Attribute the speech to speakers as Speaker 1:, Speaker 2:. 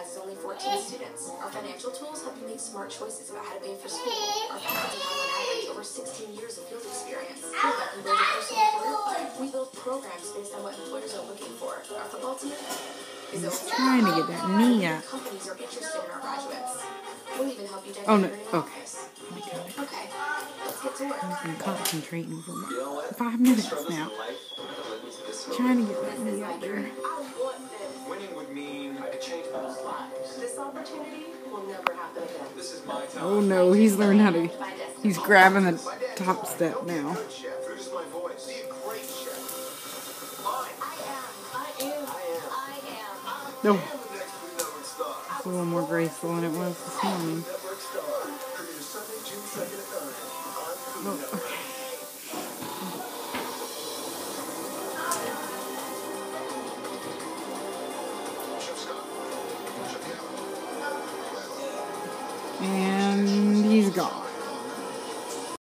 Speaker 1: classes only 14 students. Our financial tools help you make smart choices about how to pay for school. Our faculty have on average over 16 years of field experience. We help you build a personal career. We build programs based on what employers are looking for. Our football team is
Speaker 2: He's trying to get that knee out.
Speaker 1: Companies are interested in our graduates. We'll even help you
Speaker 2: Oh, no.
Speaker 1: your
Speaker 2: Okay.
Speaker 1: office.
Speaker 2: I got.
Speaker 1: Okay, let's get to work.
Speaker 2: I've been concentrating for
Speaker 3: You know
Speaker 2: five minutes now.
Speaker 3: in life have led me to this road.
Speaker 2: Trying to get that knee out there.
Speaker 1: Opportunity will never happen again.
Speaker 3: This is my time.
Speaker 2: Oh no, he's learned how to. He's grabbing the top step now. No,
Speaker 3: I am the next Food Network star.
Speaker 2: it's a little more graceful than it was this morning.
Speaker 3: Network star.
Speaker 2: And he's gone.